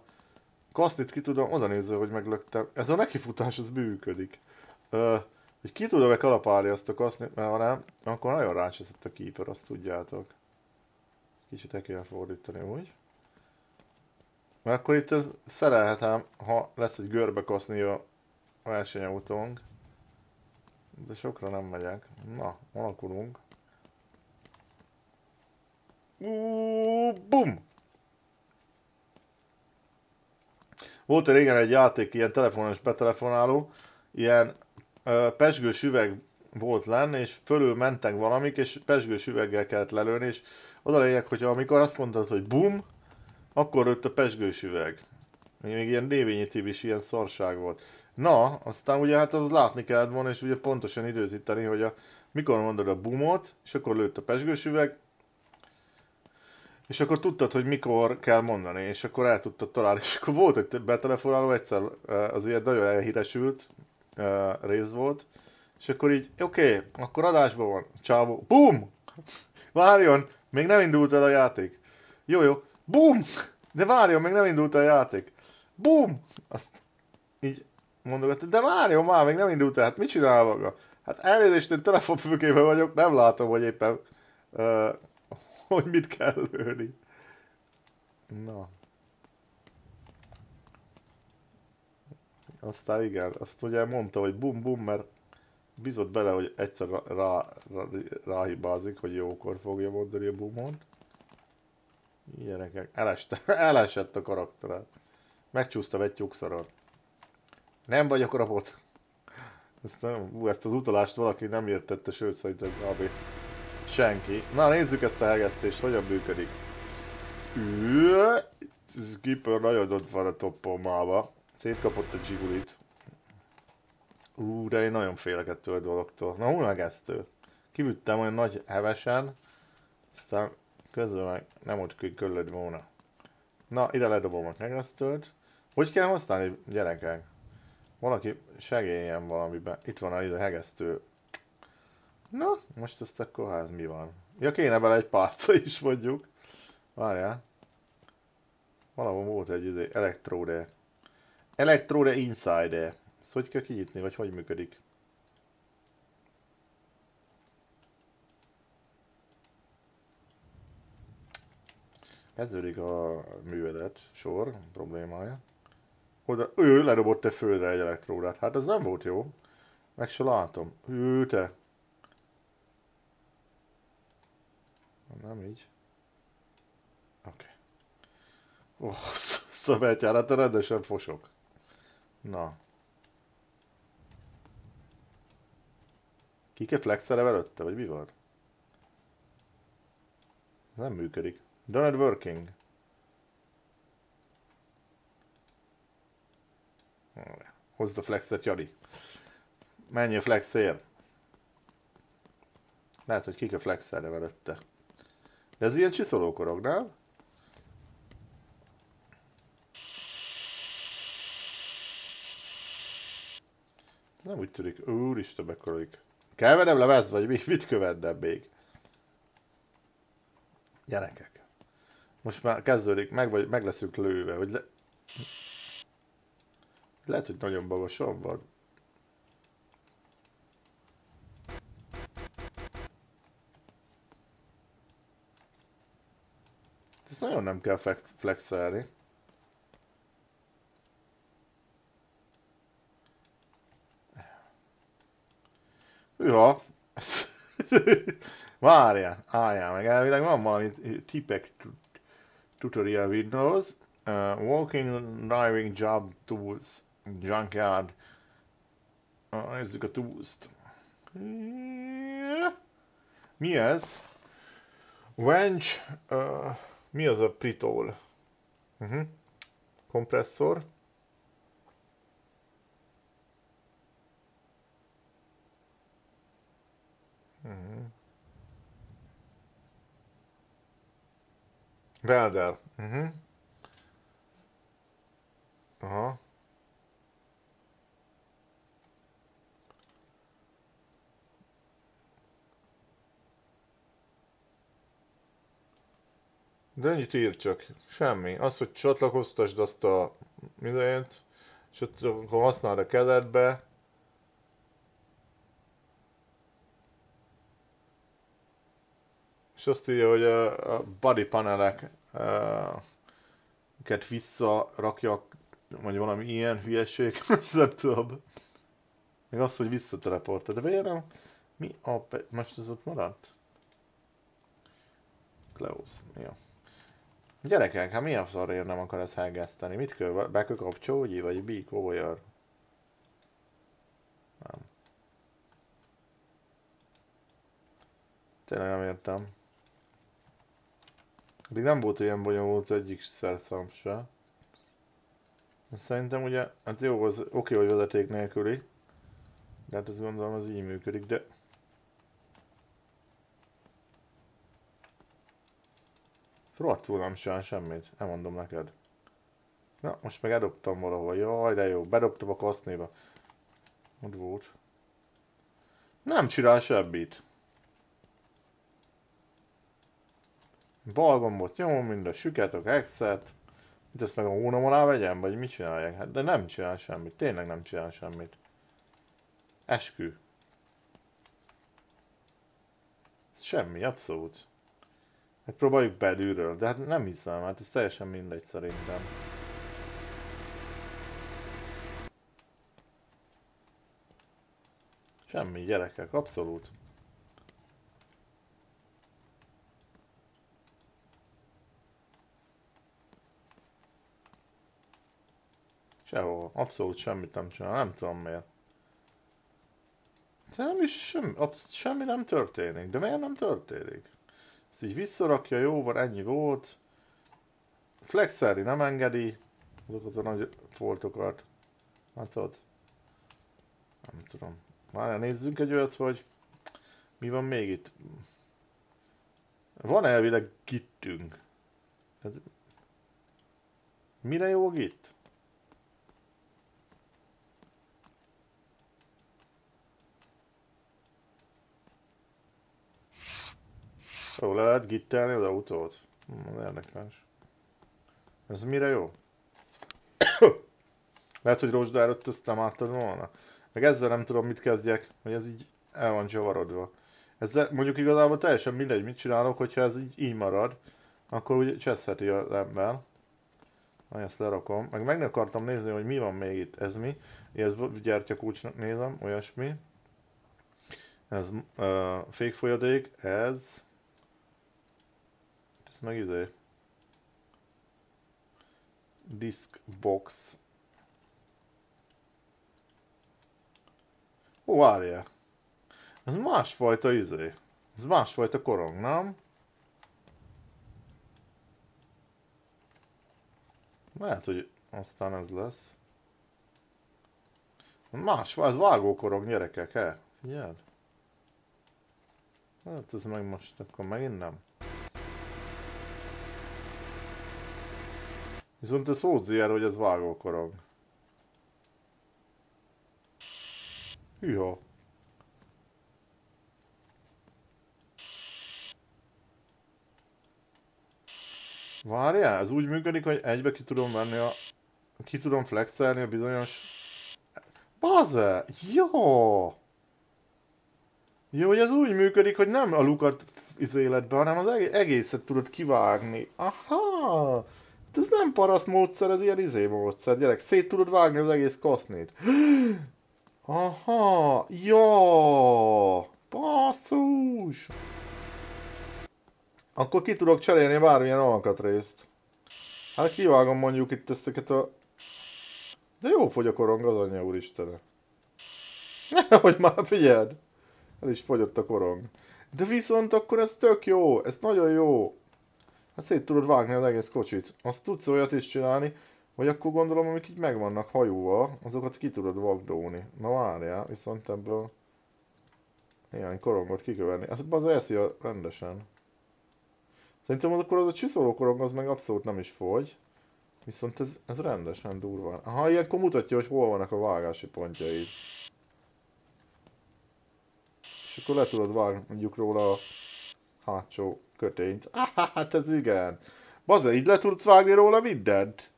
kasznit ki tudom, oda nézze, hogy meglöktem. Ez a nekifutás, ez működik. Ö, hogy ki tudom-e kalapálni azt a kasznit, mert ha nem, akkor nagyon rácseszett a keeper, azt tudjátok. Kicsit el kell fordítani úgy. Mert akkor itt ez szerelhetem, ha lesz egy görbe kaszni a versenyautónk. De sokra nem megyek. Na, alakulunk. Bum! Volt régen egy játék, ilyen telefonos betelefonáló, ilyen ö, pesgős üveg volt lenne, és fölül mentek valamik, és pesgős üveggel kellett lelőni, és az a lényeg, hogy amikor azt mondtad, hogy bum, akkor jött a pesgős üveg. Még ilyen dévényi is ilyen szarság volt. Na, aztán ugye hát az látni kellett volna, és ugye pontosan időzíteni, hogy a, mikor mondod a bumot, és akkor lőtt a pesgős üveg, és akkor tudtad, hogy mikor kell mondani, és akkor el tudtad találni. És akkor volt egy betelefonáló, egyszer az ilyen nagyon elhíresült rész volt, és akkor így, oké, okay, akkor adásban van, csávó, bum! Várjon, még nem indult el a játék. Jó, jó, bum! De várjon, még nem indult el a játék. Bum! Azt így mondogat, de várjon már, még nem indult el, hát mit csinál maga? Hát elnézést, én telefonfülkében vagyok, nem látom, hogy éppen uh, <laughs> hogy mit kell lőni. Na. Aztán igen, azt ugye mondta, hogy bum bum, mert bizott bele, hogy egyszer rá, rá, ráhibázik, hogy jókor fogja mondani a bumon. Ilyenekek. Eleste, <laughs> elesett a karaktere. Megcsúszta egy lyukszaron. Nem vagyok rabot. Ezt, nem, ú, ezt az utalást valaki nem értette, sőt szerintem kb. Senki. Na nézzük ezt a hegesztést, hogyan működik. Skipper nagyon ott van a toppomába. Szétkapott a Jigulit. Ú, de én nagyon félek ettől a dologtól. Na, hol megesztő? Kivüttem olyan nagy hevesen, aztán közben meg nem ott köllöd volna. Na, ide ledobom a megesztőt. Hogy kell használni, gyerekek? Valaki segéljen valamiben. Itt van a hegesztő Na, most ezt akkor ház mi van? Ja, kéne bele egy pálca is mondjuk. Várjál. Valahol volt egy izé, Electrode. Electrode Insider. Ezt hogy kell kinyitni, vagy hogy működik? Kezdődik a művelet sor problémája. Oda, ő ledobott te földre egy elektródát. Hát ez nem volt jó. Meg se látom. Ő te. Nem így. Oké. Okay. Oh, <laughs> szabálytyára, te rendesen fosok. Na. Kike flexere előtte, vagy mi van? Nem működik. Donut working. Hozd a flexet, Jari. Menj a flexért. Lehet, hogy kike flexelne előtte. Ez ilyen csiszolókorok, nem? Nem úgy tűnik. Úristen, mekkorolik. Kell velem lemez, vagy mi? <laughs> Mit követnem még? Gyerekek. Most már kezdődik, meg, vagy, meg leszünk lőve, hogy le... Lehet, hogy nagyon magasan van. Nagyon nem kell flexelni. Ja. <laughs> Várjál, álljál meg, elvileg van valami tipek tutorial Windows, uh, walking driving job tools, junkyard. Uh, nézzük a tools-t. Mi ez? Wrench, uh, mi az a pritol? Uh-huh. Kompresszor. Uh-huh. Welder. Uh-huh. Aha. De ennyit ír csak. Semmi. Az, hogy csatlakoztasd azt a mindent, és akkor használd a kezedbe. És azt írja, hogy a, body panelek uh, visszarakjak, vagy valami ilyen hülyeség, azt <laughs> nem tudom. Még azt, hogy visszateleportál. De miért nem? Mi a... Most ez ott maradt? Close. Jó. Gyerekek, hát mi a szarért nem akar ezt hegeszteni? Mit kell? Back a csógyi, vagy be warrior? Nem. Tényleg nem értem. Addig nem volt olyan bonyolult egyik szerszám se. Szerintem ugye, hát jó, az oké, okay, hogy vezeték nélküli. De hát ezt gondolom az így működik, de Rohadtul nem csinál semmit, elmondom neked. Na, most meg edobtam valahol. Jaj, de jó, bedobtam a kasznéba. Ott volt. Nem csinál semmit. Balgombot nyomom, mind a süketok, exet. Itt ezt meg a hónom alá vegyem, vagy mit csinálják? Hát, de nem csinál semmit, tényleg nem csinál semmit. Eskü. Semmi, abszolút. Hát próbáljuk belülről, de hát nem hiszem, hát ez teljesen mindegy szerintem. Semmi gyerekek, abszolút. Sehol, abszolút semmit nem csinál, nem tudom miért. De nem is semmi, semmi nem történik, de miért nem történik? Ezt így visszarakja, jó van, ennyi volt. Flexelni nem engedi azokat a nagy foltokat. Látod? Nem tudom. Már nézzünk egy olyat, hogy mi van még itt. Van elvileg gittünk. Ez... Mire jó a git? Jó, le lehet gittelni az autót? Hmm, érdekes. Ez mire jó? <coughs> lehet, hogy rozsdárat azt nem álltad volna. Meg ezzel nem tudom mit kezdjek, hogy ez így el van csavarodva. Ezzel mondjuk igazából teljesen mindegy, mit csinálok, hogyha ez így, így marad, akkor úgy cseszheti az ember. Na, ezt lerakom. Meg meg akartam nézni, hogy mi van még itt. Ez mi? Ez gyertyakulcsnak nézem, olyasmi. Ez uh, fékfolyadék, ez meg izé. Disk box. Ó, várjál. Ez másfajta izé. Ez másfajta korong, nem? Lehet, hogy aztán ez lesz. Más, ez vágókorong gyerekek, he? Figyeld. Hát ez meg most akkor megint nem. Viszont ez hódzier, hogy ez vágókorong. Hűha. Várjál, ez úgy működik, hogy egybe ki tudom venni a... Ki tudom flexelni a bizonyos... Baze! Jó! Jó, hogy ez úgy működik, hogy nem a lukat az életbe, hanem az egészet tudod kivágni. Aha! Ez nem paraszt módszer, ez ilyen izé módszer, gyerek. Szét tudod vágni az egész kasznét. <gasps> Aha, jó, basszus. Akkor ki tudok cserélni bármilyen alkatrészt. Hát kivágom mondjuk itt ezteket a... De jó fogy a korong az anyja úristen. <laughs> hogy már figyeld. El is fogyott a korong. De viszont akkor ez tök jó, ez nagyon jó. Hát szét tudod vágni az egész kocsit. Azt tudsz olyat is csinálni, vagy akkor gondolom, amik így megvannak hajóval, azokat ki tudod vagdóni. Na várjál, viszont ebből néhány korongot kiköverni. Azt az eszi rendesen. Szerintem az akkor az a csiszoló korong az meg abszolút nem is fogy. Viszont ez, ez rendesen durva. Ha ilyenkor mutatja, hogy hol vannak a vágási pontjai. És akkor le tudod vágni mondjuk róla a hátsó kötényt. Ah, <laughs> hát ez igen. Baze, így le tudsz vágni róla mindent.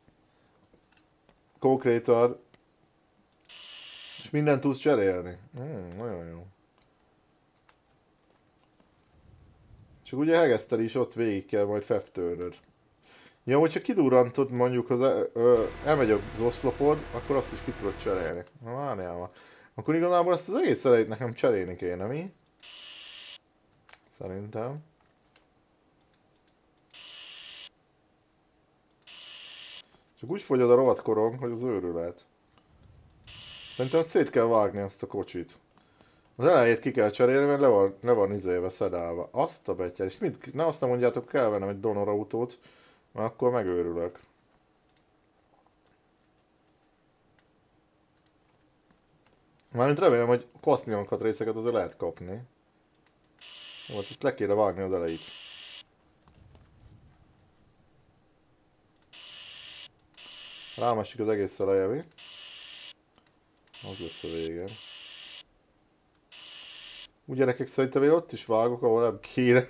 Konkrétan. És mindent tudsz cserélni. Hmm, nagyon jó. Csak ugye hegesztel is ott végig kell majd feftőnöd. Ja, hogyha kidurrantod mondjuk, az, ö, elmegy az oszlopod, akkor azt is ki tudod cserélni. Na várjál már. Akkor igazából ezt az egész elejét nekem cserélni kéne, mi? Szerintem. Csak úgy fogyad a rovat korong, hogy az őrület. Szerintem szét kell vágni azt a kocsit. Az elejét ki kell cserélni, mert le van, le van izélve szedálva. Azt a betyel, és mit, ne azt nem mondjátok, kell vennem egy donor autót, mert akkor megőrülök. Mármint remélem, hogy kasznionkat részeket azért lehet kapni. Jó, hát ezt le kéne vágni az elejét. Rámesik az egész mi? Az lesz a vége. Úgy gyerekek szerintem én ott is vágok, ahol nem kéne.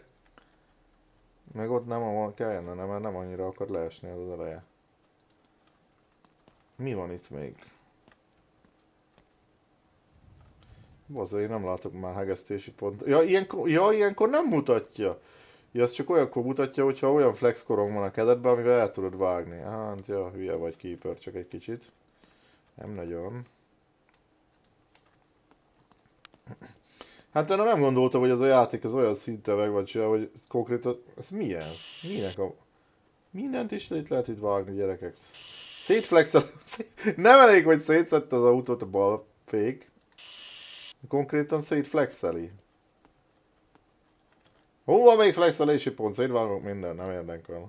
Meg ott nem ahol kellene, nem, mert nem annyira akar leesni az eleje. Mi van itt még? Baza, én nem látok már hegesztési pont. Ja, ilyenkor, ja, ilyenkor nem mutatja. Ja, az csak olyankor mutatja, hogyha olyan flex korong van a kezedben, amivel el tudod vágni. Hát, ja, hülye vagy keeper, csak egy kicsit. Nem nagyon. Hát én nem gondoltam, hogy ez a játék az olyan szinten meg van csinálva, hogy ez konkrétan, ez milyen? Minek a... Mindent is itt lehet itt vágni, gyerekek. Szétflexel... <laughs> Nem elég, hogy szétszette az autót a bal fék. Konkrétan szétflexeli. Hol van még flexelési pont? Szétvágok minden, nem érdekel.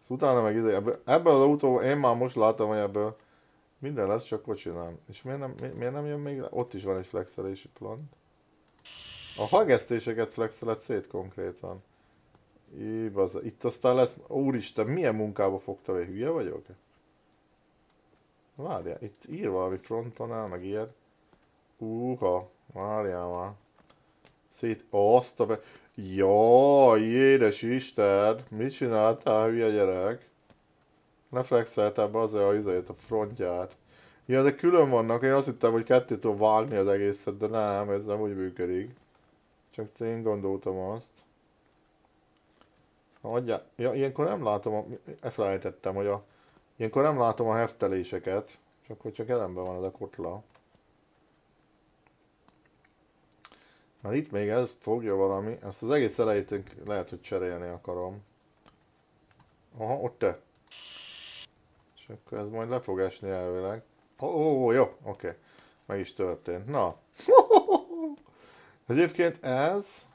Ezt utána meg ide, ebből, ebből az autó, én már most látom, hogy ebből minden lesz, csak kocsi. És miért nem, miért nem jön még? Ott is van egy flexelési pont. A hagesztéseket flexeled szét konkrétan. Igaz, itt aztán lesz, úristen, milyen munkába fogta, hogy hülye vagyok? Várjál, itt ír valami frontonál, meg ilyen. Uha, várjál már. Szét, azt a be... Jaj, édes Isten, mit csináltál, hülye gyerek? Leflexeltel be az a, izét, a frontját. Ja, ezek külön vannak, én azt hittem, hogy ketté tudom vágni az egészet, de nem, ez nem úgy működik. Csak én gondoltam azt. Adja, ja, ilyenkor nem látom, a, elfelejtettem, hogy a, ilyenkor nem látom a hefteléseket, csak hogyha kezemben van ez a kotla. Mert itt még ezt fogja valami, ezt az egész elejét lehet, hogy cserélni akarom. Aha, ott te. És akkor ez majd le fog esni elvileg. Ó, oh, oh, jó, oké. Okay. Meg is történt. Na. <laughs> Egyébként ez...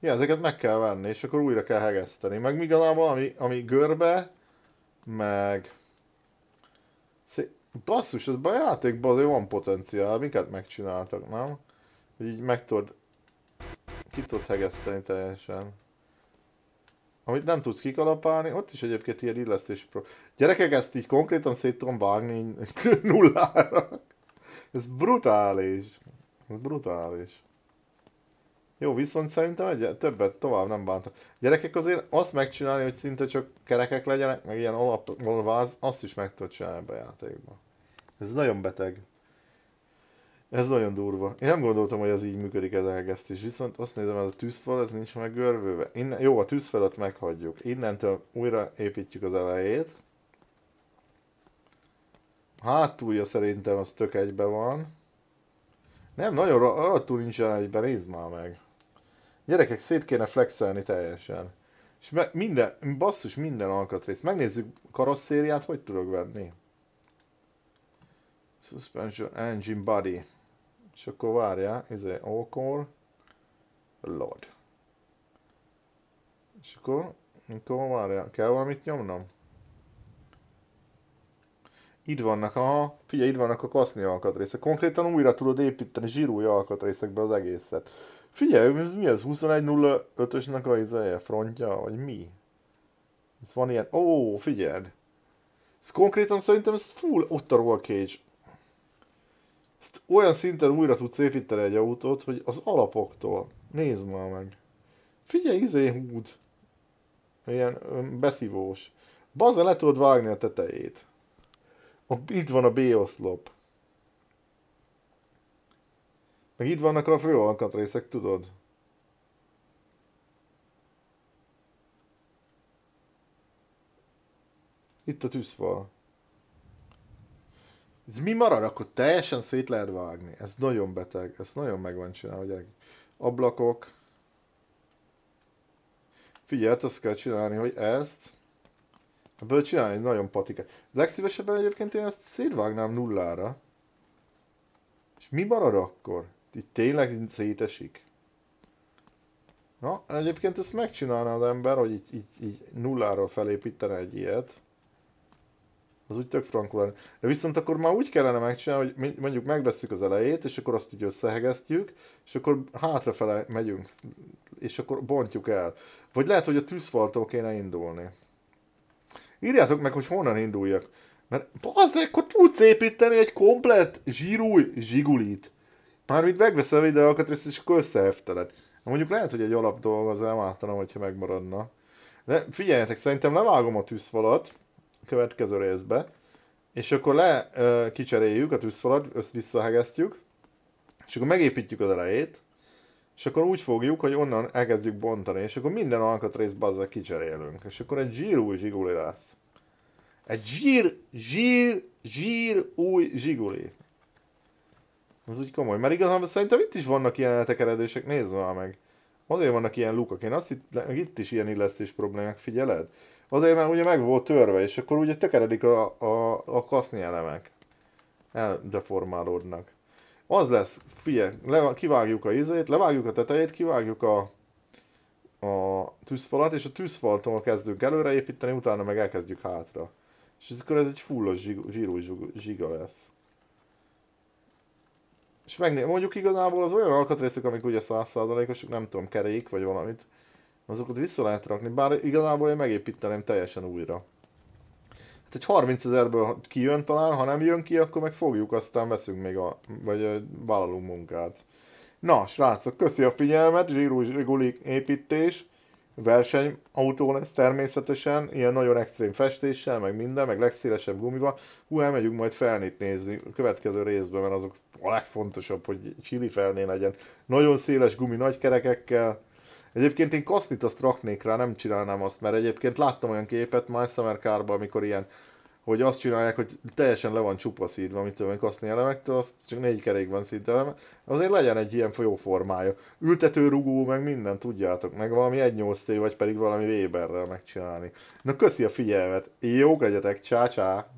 Ja, ezeket meg kell venni, és akkor újra kell hegeszteni. Meg még ami, ami görbe, meg... Szé... Basszus, ez a játékban azért van potenciál, minket megcsináltak, nem? Így meg tudod... Ki tudod hegeszteni teljesen. Amit nem tudsz kikalapálni, ott is egyébként ilyen illesztési pro... Gyerekek, ezt így konkrétan szét tudom vágni <laughs> nullára. Ez brutális. Ez brutális. Jó, viszont szerintem egy, többet tovább nem bántam. Gyerekek azért azt megcsinálni, hogy szinte csak kerekek legyenek, meg ilyen alapváz, azt is meg tudod csinálni a játékban. Ez nagyon beteg. Ez nagyon durva. Én nem gondoltam, hogy ez így működik ez a hegesztés, viszont azt nézem, ez a tűzfal, ez nincs meg görvőve. Innen, jó, a tűzfalat meghagyjuk. Innentől újra építjük az elejét. Hátulja szerintem az tök egybe van. Nem, nagyon rohadtul nincsen egyben, nézd már meg. Gyerekek, szét kéne flexelni teljesen. És me- minden, basszus, minden alkatrész. Megnézzük karosszériát, hogy tudok venni. Suspension Engine Body. És akkor várjál, izé, Allcore. Lord. És akkor, mikor várjál, kell valamit nyomnom? Itt vannak, aha, figyelj, itt vannak a kaszni alkatrészek. Konkrétan újra tudod építeni zsírúj alkatrészekbe az egészet. Figyelj, ez mi ez? 21.05-ösnek a izéje, frontja, vagy mi? Ez van ilyen, ó, figyeld. Ez konkrétan szerintem ez full, ott a roll cage. Ezt olyan szinten újra tudsz építeni egy autót, hogy az alapoktól. Nézd már meg. Figyelj, izé húd. Ilyen beszívós. Bazza le tudod vágni a tetejét. A, itt van a B-oszlop. Meg itt vannak a fő alkatrészek, tudod? Itt a tűzfal. Ez mi marad? Akkor teljesen szét lehet vágni. Ez nagyon beteg. Ez nagyon meg van csinálva, gyerekek. Ablakok. Figyelj, azt kell csinálni, hogy ezt... Ebből csinálni egy nagyon patikát. Legszívesebben egyébként én ezt szétvágnám nullára. És mi marad akkor? Így tényleg szétesik? Na, egyébként ezt megcsinálna az ember, hogy így, így, így nulláról felépítene egy ilyet. Az úgy tök frankul lenne. De viszont akkor már úgy kellene megcsinálni, hogy mondjuk megveszük az elejét, és akkor azt így összehegesztjük, és akkor hátrafele megyünk, és akkor bontjuk el. Vagy lehet, hogy a tűzfaltól kéne indulni. Írjátok meg, hogy honnan induljak. Mert bazzeg, akkor tudsz építeni egy komplet zsírúj zsigulit. Mármint megveszel ide alkatrészt, és akkor összehefteled. Mondjuk lehet, hogy egy alap dolog az elmártana, hogyha megmaradna. De figyeljetek, szerintem levágom a tűzfalat következő részbe, és akkor le ö, kicseréljük a tűzfalat, össz visszahegesztjük, és akkor megépítjük az elejét, és akkor úgy fogjuk, hogy onnan elkezdjük bontani, és akkor minden alkatrészt bazzal kicserélünk. És akkor egy zsír új zsiguli lesz. Egy zsír, zsír, zsír új zsiguli. Ez úgy komoly, mert igazából szerintem itt is vannak ilyen eltekeredések, nézd már meg. Azért vannak ilyen lukak, én azt itt, itt is ilyen illesztés problémák, figyeled? Azért, mert ugye meg volt törve, és akkor ugye tökeredik a, a, a kaszni elemek. Eldeformálódnak. Az lesz, figyelj, le, kivágjuk a izét, levágjuk a tetejét, kivágjuk a, a tűzfalat, és a tűzfaltól kezdünk előre építeni, utána meg elkezdjük hátra. És akkor ez egy fullos zsírú zsiga lesz. És megné, mondjuk igazából az olyan alkatrészek, amik ugye 100%-osok, nem tudom, kerék vagy valamit, azokat vissza lehet rakni, bár igazából én megépíteném teljesen újra. Hát egy 30 ezerből kijön talán, ha nem jön ki, akkor meg fogjuk, aztán veszünk még a, vagy vállalunk munkát. Na, srácok, köszi a figyelmet, zsírú zsiguli építés, versenyautó lesz természetesen, ilyen nagyon extrém festéssel, meg minden, meg legszélesebb gumival. Hú, elmegyünk majd felnit nézni a következő részben, mert azok a legfontosabb, hogy csili felné legyen. Nagyon széles gumi nagy kerekekkel. Egyébként én kasznit azt raknék rá, nem csinálnám azt, mert egyébként láttam olyan képet My Summer Car-ban, amikor ilyen hogy azt csinálják, hogy teljesen le van csupa szídva, amit tudom, kaszni elemektől, azt csak négy kerék van szídva, azért legyen egy ilyen folyóformája. Ültetőrugó, meg minden, tudjátok, meg valami 1.8T, vagy pedig valami Weberrel megcsinálni. Na köszi a figyelmet, jó legyetek, csá csá!